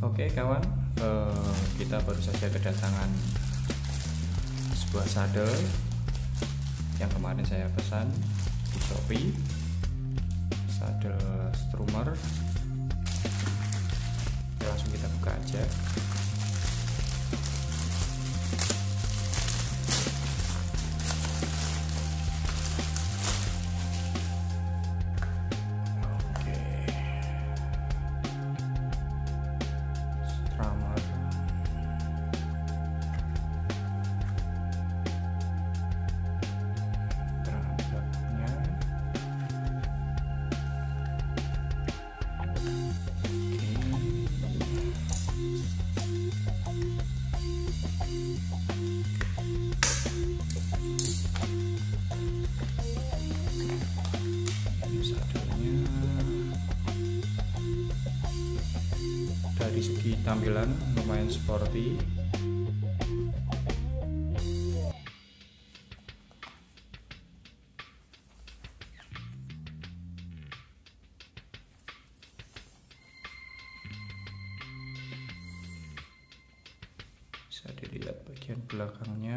Oke kawan, uh, kita baru saja kedatangan sebuah saddle yang kemarin saya pesan di Shopee. Saddle strummer. Segi tampilan lumayan sporty. Bisa dilihat bagian belakangnya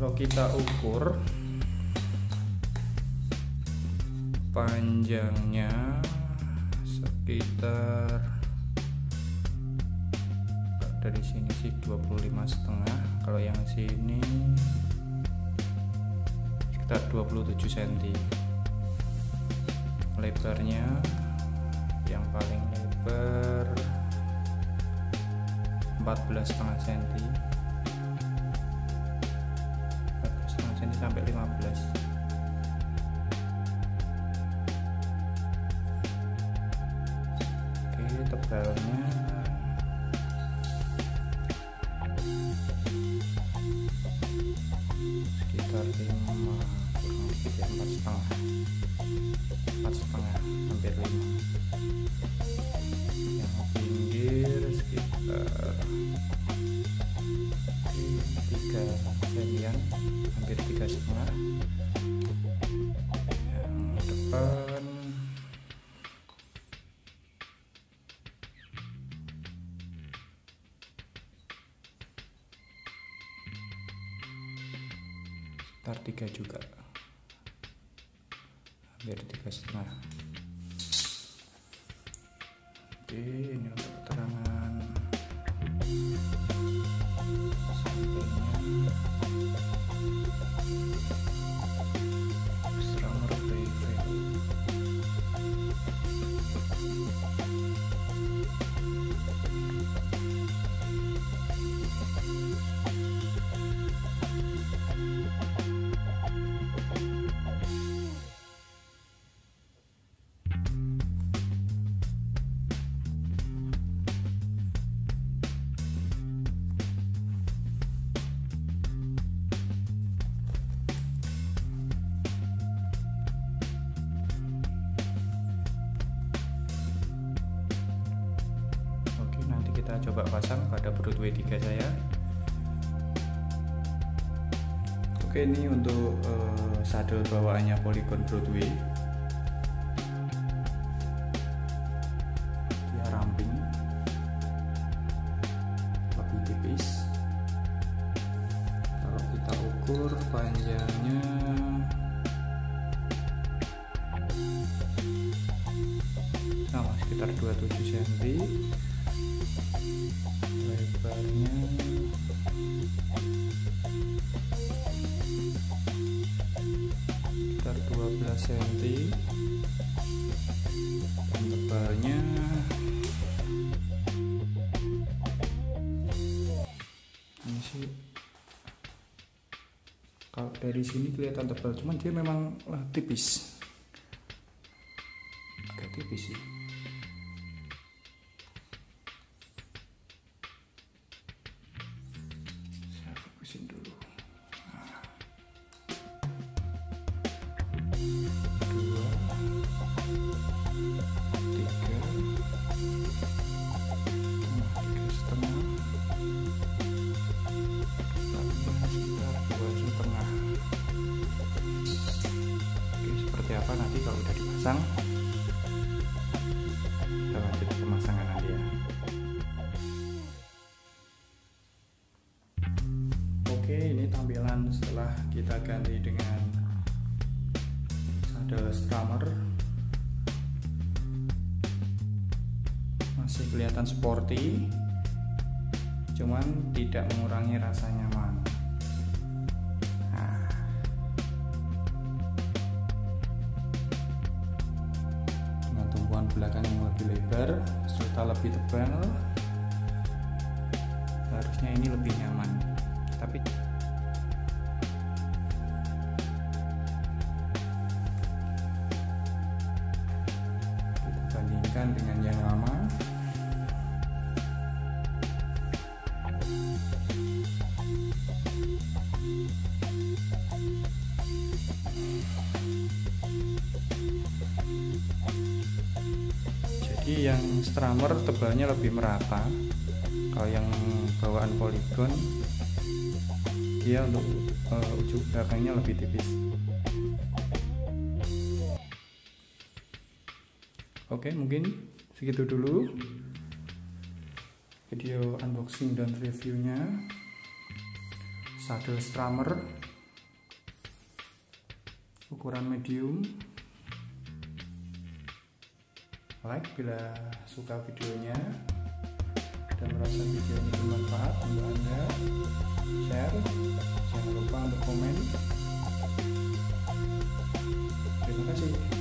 kalau kita ukur panjangnya sekitar dari sini sih 25 setengah kalau yang sini sekitar 27 cm lebarnya yang paling lebar 14 setengah cm sampai 15 oke tebalnya. Sekitar 5 kurang lebih ya 4 setengah. 4 setengah hampir 5 yang pinggir sekitar 3 sentian hampir tiga setengah yang depan. Sekitar tiga juga. Hampir tiga setengah oke ini untuk keterangan kita coba pasang pada Broadway 3 saya. Oke ini untuk uh, saddle bawaannya Polygon Broadway dia ramping. Lebih tipis. Kalau kita ukur panjangnya sama sekitar 27 cm lebarnya. Sekitar 12 cm dan tebalnya ini sih kalau dari sini kelihatan tebal cuman dia memang tipis. Agak tipis sih pasang kita lanjut pemasangan nanti oke ini tampilan setelah kita ganti dengan sadel strummer. Masih kelihatan sporty cuman tidak mengurangi rasa nyaman. Belakang yang lebih lebar serta lebih tebal. Harusnya ini lebih nyaman. Tapi kita bandingkan dengan yang lama jadi yang strummer tebalnya lebih merata. Kalau yang bawaan polygon dia untuk uh, ujung belakangnya lebih tipis. Oke mungkin segitu dulu video unboxing dan reviewnya. Saddle strummer ukuran medium like bila suka videonya dan merasa video ini bermanfaat untuk anda share. Jangan lupa untuk komen. Terima kasih